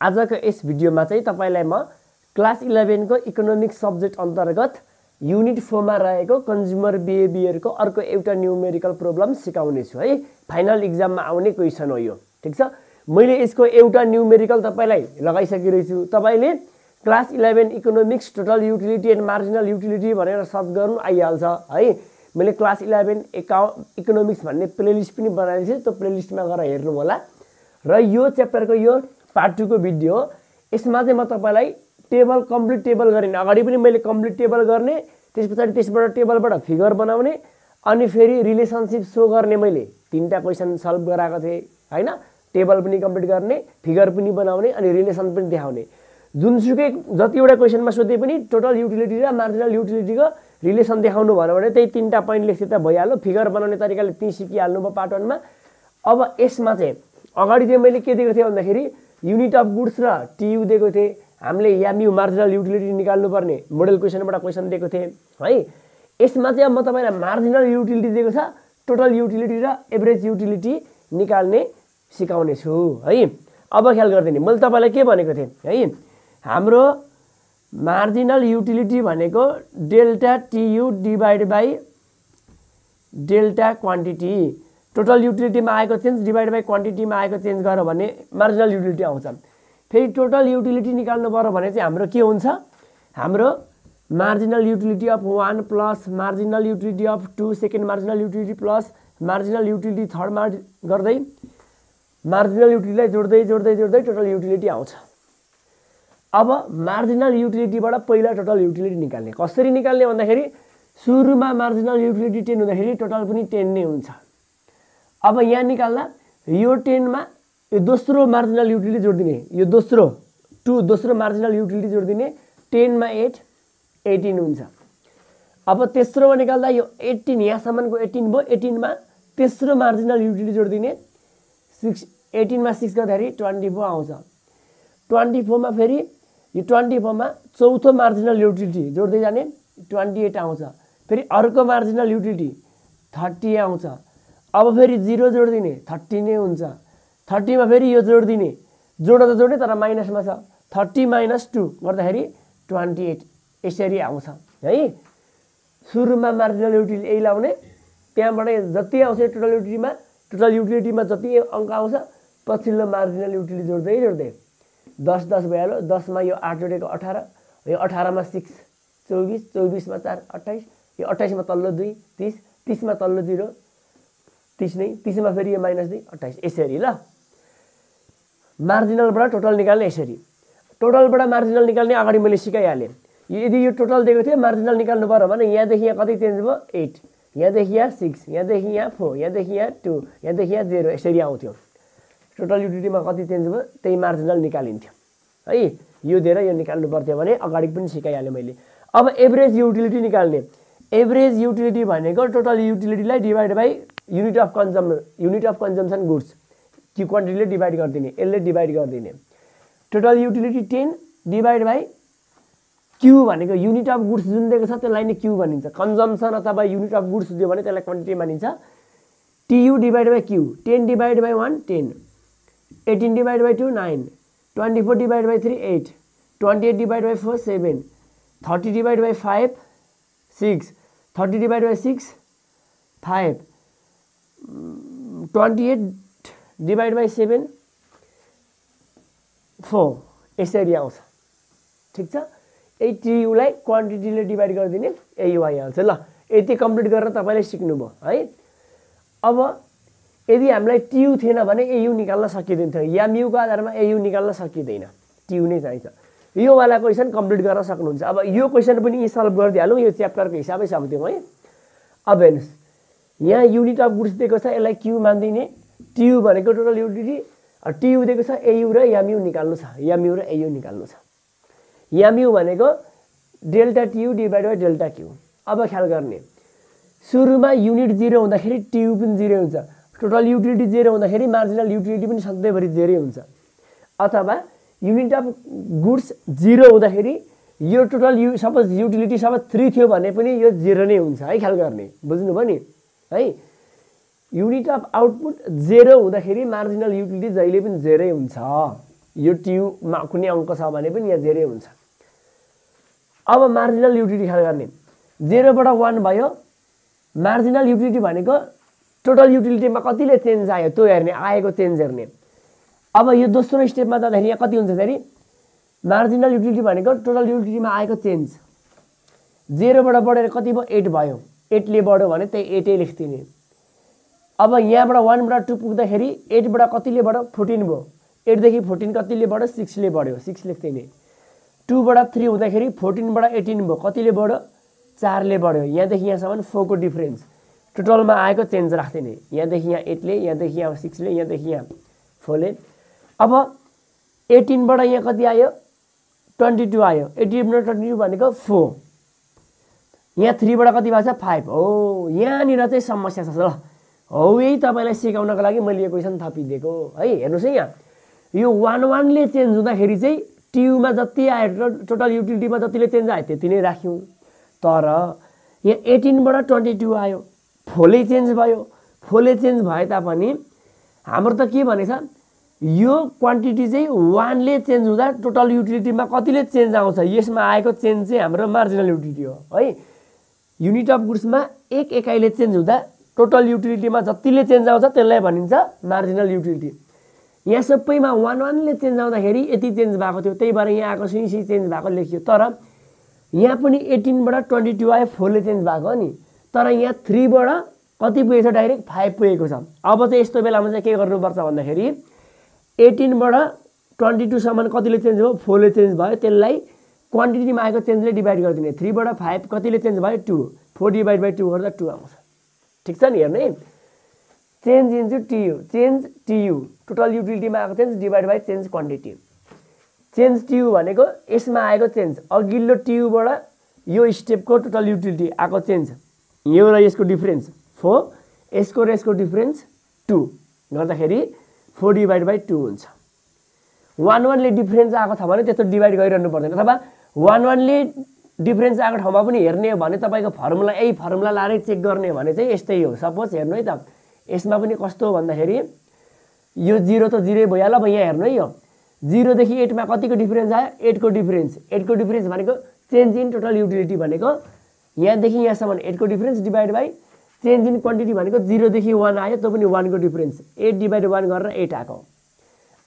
आजको यस भिडियोमा चाहिँ तपाईँलाई म क्लास इलेभेनको इकोनोमिक्स सब्जेक्ट अन्तर्गत युनिट फोरमा रहेको कन्ज्युमर बिहेभियरको अर्को एउटा न्युमेरिकल प्रोब्लम सिकाउनेछु है। फाइनल इक्जाममा आउने क्वेसन हो यो ठिक छ? मैले यसको एउटा न्युमेरिकल तपाईँलाई लगाइसकिरहेछु। तपाईँले class eleven economics total utility and marginal utility भनेर सर्च गर्नु आइहाल्छ है। मैले क्लास इलेभेन एकाउ इकोनोमिक्स भन्ने प्लेलिस्ट पनि बनाएको छु त्यो प्लेलिस्टमा गएर हेर्नु होला र यो च्याप्टरको यो पार्ट टूको भिडियो हो यसमा चाहिँ म तपाईँलाई टेबल कम्प्लिट टेबल गरेँ अगाडि पनि मैले कम्प्लिट टेबल गर्ने त्यस पछाडि त्यसबाट टेबलबाट फिगर बनाउने अनि फेरि रिलेसनसिप सो गर्ने मैले। तिनवटा क्वेसन सल्भ गराएको थिएँ होइन टेबल पनि कम्प्लिट गर्ने फिगर पनि बनाउने अनि रिलेसन पनि देखाउने। जुनसुकै जतिवटा क्वेसनमा सोधे पनि टोटल युटिलिटी र मार्जिनल युटिलिटीको रिलेसन देखाउनु भन्यो भने त्यही तिनवटा पोइन्ट लेख्थे त भइहाल्यो। फिगर बनाउने तरिकाले त्यहीँ सिकिहाल्नु भयो पार्ट वानमा अब यसमा चाहिँ अगाडि चाहिँ मैले के दिएको थिएँ भन्दाखेरि युनिट अफ गुड्स र टियु दिएको थिएँ। हामीले यामयु मार्जिनल युटिलिटी निकाल्नुपर्ने मोडल क्वेसनबाट क्वेसन दिएको थिएँ है? यसमा चाहिँ अब म तपाईँलाई मार्जिनल युटिलिटी दिएको छ टोटल युटिलिटी र एभरेज युटिलिटी निकाल्ने सिकाउने छु है? अब ख्याल गरिदिने मैले तपाईँलाई के भनेको थिएँ है? हाम्रो मार्जिनल युटिलिटी भनेको delta TU divide by delta quantity total युटिलिटीमा आएको चेन्ज डिभाइड बाई क्वान्टिटीमा आएको चेन्ज गर भने मार्जिनल युटिलिटी आउँछ। फेरि टोटल युटिलिटी निकाल्नु पऱ्यो भने चाहिँ हाम्रो के हुन्छ? हाम्रो marginal utility of one plus marginal utility of two second marginal utility plus marginal utility third मार्ज गर्दै मार्जिनल युटिलिटीलाई जोड्दै जोड्दै जोड्दै टोटल युटिलिटी आउँछ। अब मार्जिनल युटिलिटीबाट पहिला टोटल युटिलिटी निकाल्ने। कसरी निकाल्ने भन्दाखेरि सुरुमा मार्जिनल युटिलिटी टेन हुँदाखेरि टोटल पनि टेन नै हुन्छ। अब यहाँ निकाल्दा यो टेनमा यो दोस्रो मार्जिनल युटिलिटी जोडिदिने। यो दोस्रो टु दोस्रो मार्जिनल युटिलिटी जोडिदिने टेनमा एट एटिन हुन्छ। अब तेस्रोमा निकाल्दा यो एट्टिन यहाँसम्मको एटिन भयो एटिनमा तेस्रो मार्जिनल युटिलिटी जोडिदिने। सिक्स एटिनमा सिक्स गर्दाखेरि ट्वेन्टी फोर आउँछ। ट्वेन्टी फोरमा फेरि यो ट्वेन्टी फोरमा चौथो मार्जिनल युटिलिटी जोड्दै जाने ट्वेन्टी एट आउँछ। फेरि अर्को मार्जिनल युटिलिटी थर्टी आउँछ। अब फेरि जिरो जोडिदिने थर्टी नै हुन्छ। थर्टीमा फेरि यो जोडिदिने। जोड त जोड्ने तर माइनसमा छ। थर्टी माइनस टू गर्दाखेरि ट्वेन्टी एट यसरी आउँछ। है? सुरुमा मार्जिनल युटिलिटी यही लाउने त्यहाँबाट जति आउँछ टोटल युटिलिटीमा टोटल युटिलिटीमा जति अङ्क आउँछ पछिल्लो मार्जिनल युटिलिटी जोड्दै जोड्दै दस दस भइहाल्यो। दसमा यो आठ जोडेको अठार यो अठारमा सिक्स चौबिस चौबिसमा चार अट्ठाइस यो अट्ठाइसमा तल्लो दुई तिस तिसमा तल्लो जिरो तिस नै तिसमा फेरि यो माइनस दुई अट्ठाइस यसरी ल। मार्जिनलबाट टोटल निकाल्ने यसरी। टोटलबाट मार्जिनल निकाल्ने अगाडि मैले सिकाइहालेँ। यदि यो टोटल दिएको थियो मार्जिनल निकाल्नु पऱ्यो भने यहाँदेखि यहाँ कति चेन्ज भयो? एट। यहाँदेखि यहाँ सिक्स यहाँदेखि यहाँ फोर यहाँदेखि यहाँ टू यहाँदेखि यहाँ जेरो यसरी आउँथ्यो। टोटल युटिलिटीमा कति चेन्ज भयो? त्यही मार्जिनल निकालिन्थ्यो। है यो दिएर यो निकाल्नु पर्थ्यो भने अगाडि पनि सिकाइहालेँ मैले। अब एभरेज युटिलिटी निकाल्ने। एभरेज युटिलिटी भनेको टोटल युटिलिटीलाई डिभाइड बाई युनिट अफ कन्जम युनिट अफ कन्जम्सन गुड्स त्यो क्वान्टिटीले डिभाइड गरिदिने यसले डिभाइड गरिदिने total utility ten divide by Q भनेको युनिट अफ गुड्स जुन दिएको छ त्यसलाई नै क्यु भनिन्छ। कन्जम्सन अथवा युनिट अफ गुड्स दियो भने त्यसलाई क्वान्टिटी मानिन्छ। TU divide by Q ten divide by one ten eighteen divide by two nine twenty four divide by three eight twenty eight divide by four seven thirty divide by five six thirty divide by six five twenty eight divide by seven four यसरी आउँछ ठिक छ? एटियुलाई क्वान्टिटीले divide गरिदिने AU आइहाल्छ ल। यति complete गरेर तपाईँले सिक्नुभयो है? अब यदि हामीलाई टियु थिएन भने एयु निकाल्न सकिँदैन। यामयुको आधारमा एयु निकाल्न सकिँदैन। टियु नै चाहिन्छ। योवाला क्वेसन कम्प्लिट गर्न सक्नुहुन्छ। अब यो क्वेसन पनि यी सल्भ गरिदिइहालौँ। यो च्याप्टरको हिसाबै सक्थ्यौँ है? अब हेर्नुहोस् यहाँ युनिट अफ गुड्स दिएको छ यसलाई क्यु मानिदिने टियु भनेको टोटल युटिलिटी टियु दिएको छ एयु र यामयु निकाल्नु छ यामयु र एयु निकाल्नु छ यामयु भनेको delta TU divide by delta Q अब ख्याल गर्ने सुरुमा युनिट जिरो हुँदाखेरि टियु पनि जिरो हुन्छ। टोटल युटिलिटी जेरो हुँदाखेरि मार्जिनल युटिलिटी पनि सधैँभरि जेरै हुन्छ। अथवा युनिट अफ गुड्स जिरो हुँदाखेरि यो total U suppose utility suppose three थियो भने पनि यो जेरो नै हुन्छ है ख्याल गर्ने। बुझ्नुभयो नि? है? युनिट अफ आउटपुट जेरो हुँदाखेरि मार्जिनल युटिलिटी जहिले पनि जेरै हुन्छ। यो टियुमा कुनै अङ्क छ भने पनि यहाँ जेरै हुन्छ। अब मार्जिनल युटिलिटी ख्याल गर्ने। जेरोबाट वान भयो। मार्जिनल युटिलिटी भनेको टोटल युटिलिटीमा कतिले चेन्ज आयो त्यो हेर्ने आएको चेन्ज हेर्ने। अब यो दोस्रो स्टेपमा जाँदाखेरि यहाँ कति हुन्छ फेरि मार्जिनल युटिलिटी भनेको टोटल युटिलिटीमा आएको चेन्ज जेरोबाट बढेर कति भयो? एट भयो। एटले बढ्यो भने त्यही एटै लेखिदिने। अब यहाँबाट वानबाट टू पुग्दाखेरि एटबाट कतिले बढ्यो? फोर्टिन भयो। एटदेखि फोर्टिन कतिले बढ्यो? सिक्सले बढ्यो। सिक्स लेख्दिने। टूबाट थ्री हुँदाखेरि फोर्टिनबाट एटिन भयो। कतिले बढ्यो? चारले बढ्यो। यहाँदेखि यहाँसम्म फोरको डिफ्रेन्स। टोटलमा आएको चेन्ज राख्दिने। यहाँदेखि यहाँ एटले यहाँदेखि यहाँ सिक्सले यहाँदेखि यहाँ फोरले। अब एटिनबाट यहाँ कति आयो? ट्वेन्टी टू आयो। एटिनबाट ट्वेन्टी टू भनेको फोर। यहाँ थ्रीबाट कति भएको छ? फाइभ हो यहाँनिर चाहिँ समस्या छ ल। हौ यही तपाईँलाई सिकाउनको लागि मैले यो क्वेसन थपिदिएको। है हेर्नुहोस् है यहाँ। यो वान वानले चेन्ज हुँदाखेरि चाहिँ टियुमा जति आयो टोटल युटिलिटीमा जतिले चेन्ज आयो त्यति नै राख्यौँ। तर यहाँ एटिनबाट ट्वेन्टी टू आयो। फोले चेन्ज भयो। फोले चेन्ज भए तापनि हाम्रो त के भनेछ? यो क्वान्टिटी चाहिँ वानले चेन्ज हुँदा टोटल युटिलिटीमा कतिले चेन्ज आउँछ? यसमा आएको चेन्ज चाहिँ हाम्रो मार्जिनल युटिलिटी हो। है? युनिट अफ गुड्समा एक एकाइले चेन्ज हुँदा टोटल युटिलिटीमा जतिले चेन्ज आउँछ त्यसलाई भनिन्छ मार्जिनल युटिलिटी यहाँ सबैमा वान वानले चेन्ज आउँदाखेरि यति चेन्ज भएको थियो। त्यही भएर यहाँ आएको सुइसी चेन्ज भएको लेखियो। तर यहाँ पनि एटिनबाट ट्वेन्टी टू आयो फोरले चेन्ज भएको नि। तर यहाँ थ्रीबाट कति पुगेको छ डाइरेक्ट फाइभ पुगेको छ। अब चाहिँ यस्तो बेलामा चाहिँ के गर्नुपर्छ भन्दाखेरि एटिनबाट ट्वेन्टी टूसम्म कतिले चेन्ज भयो? फोरले चेन्ज भयो। त्यसलाई क्वान्टिटीमा आएको चेन्जले डिभाइड गरिदिने। थ्रीबाट फाइभ कतिले चेन्ज भयो? Two four divide by two गर्दा टू आउँछ। ठिक छ नि हेर्नु? Change into TU change TU total युटिलिटीमा आएको change divide by change quantity change TU भनेको यसमा आएको चेन्ज अघिल्लो टियुबाट यो स्टेपको टोटल युटिलिटी आएको चेन्ज यो र यसको डिफ्रेन्स फोर यसको र यसको डिफ्रेन्स टू गर्दाखेरि फोर डिभाइड बाई टू हुन्छ। वान वानले डिफ्रेन्स आएको छ भने त्यस्तो डिभाइड गरिरहनु पर्दैन। अथवा वान वानले डिफ्रेन्स आएको ठाउँमा पनि हेर्ने हो भने तपाईँको फर्मुला यही फर्मुला लाएर चेक गर्ने भने चाहिँ यस्तै हो। सपोज हेर्नु है त यसमा पनि कस्तो हो भन्दाखेरि यो जिरो त जिरो भइहाल्यो अब यहाँ हेर्नु है यो। जिरोदेखि एटमा कतिको डिफ्रेन्स आयो? एटको डिफ्रेन्स एटको डिफ्रेन्स भनेको चेन्ज इन टोटल युटिलिटी भनेको यहाँदेखि यहाँसम्म एटको difference divide by change in quantity भनेको जिरोदेखि वान आयो त्यो पनि वानको डिफ्रेन्स एट डिभाइड वान गरेर एट आएको।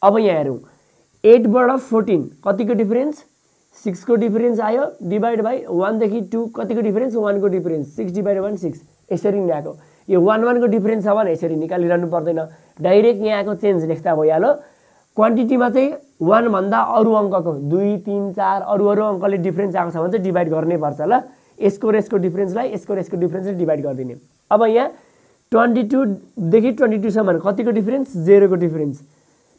अब यहाँ हेरौँ। एटबाट फोर्टिन कतिको डिफ्रेन्स सिक्सको डिफरेन्स आयो डिभाइड बाई वानदेखि टू कतिको डिफरेन्स? वानको difference. Six divide one six. यसरी नै आएको। यो वान वानको डिफरेन्स छ भने यसरी निकालिरहनु पर्दैन। डाइरेक्ट यहाँ आएको चेन्ज लेख्दा भइहाल्यो। क्वान्टिटीमा चाहिँ वानभन्दा अरू अङ्कको दुई तिन चार अरू अरू अङ्कले डिफ्रेन्स आएको छ भने चाहिँ डिभाइड गर्नै पर्छ ल। यसको र यसको डिफ्रेन्सलाई यसको र यसको डिफ्रेन्सले डिभाइड गरिदिने। अब यहाँ ट्वेन्टी टूदेखि ट्वेन्टी टूसम्म कतिको डिफ्रेन्स? जेरोको डिफ्रेन्स।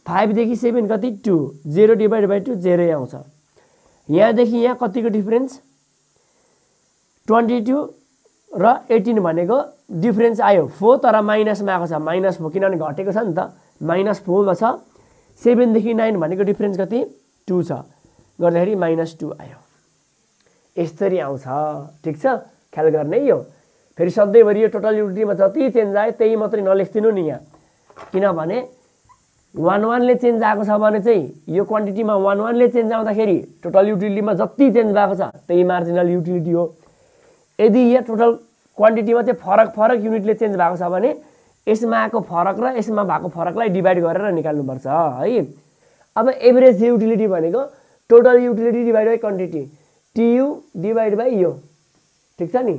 फाइभदेखि सेभेन कति? Two. Zero divide by two जेरै आउँछ। यहाँदेखि यहाँ कतिको डिफ्रेन्स ट्वेन्टी टू र एटिन भनेको डिफ्रेन्स आयो। फोर तर माइनसमा आएको छ। माइनस फोर किनभने घटेको छ नि त। माइनस फोरमा छ। सेभेनदेखि नाइन भनेको डिफ्रेन्स कति? टू छ। गर्दाखेरि माइनस टू आयो। यसरी आउँछ। ठिक छ? ख्याल गर्ने यो फेरि सधैँभरि यो टोटल युटिलीमा जति चेन्ज आयो त्यही मात्रै नलेखिदिनु नि यहाँ। किनभने वान वानले चेन्ज आएको छ भने चाहिँ यो क्वान्टिटीमा वान वानले चेन्ज आउँदाखेरि टोटल युटिलिटीमा जति चेन्ज भएको छ त्यही मार्जिनल युटिलिटी हो। यदि यहाँ टोटल क्वान्टिटीमा चाहिँ फरक फरक युनिटले चेन्ज भएको छ भने यसमा आएको फरक र यसमा भएको फरकलाई डिभाइड गरेर निकाल्नुपर्छ है? अब एभरेज युटिलिटी भनेको total utility divide by quantity TU divide by यो। ठिक छ नि?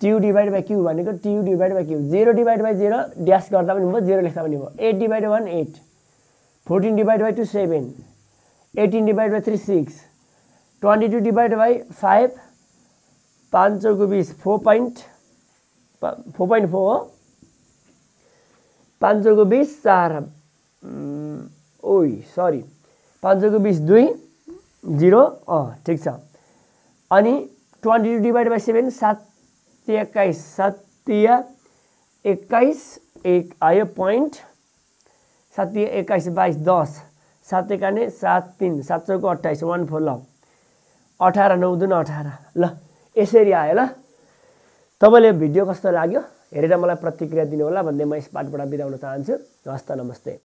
टियु डिभाइड बाई क्यु भनेको TU divide by Q zero divide by zero dash गर्दा पनि भयो जेरो लेख्दा पनि भयो। Eight divide one eight fourteen divide by two seven eighteen divide by three six twenty two divide by five पाँच चौको बिस four point four point four हो पाँच चौको बिस चार ओइ सरी पाँच चौको बिस दुई जिरो अँ ठिक छ। अनि twenty two divide by seven सात एक्काइस सात एक्काइस एक आयो पोइन्ट साती एक्काइस बाइस दस सात एकाने सात तिन सात चौको अट्ठाइस वान फोर ल अठार नौ दुन अठार। ल यसरी आयो ल। तपाईँले भिडियो कस्तो लाग्यो? हेरेर मलाई प्रतिक्रिया दिनु होला भन्ने म यस पाठबाट बिताउन चाहन्छु। हस्त नमस्ते।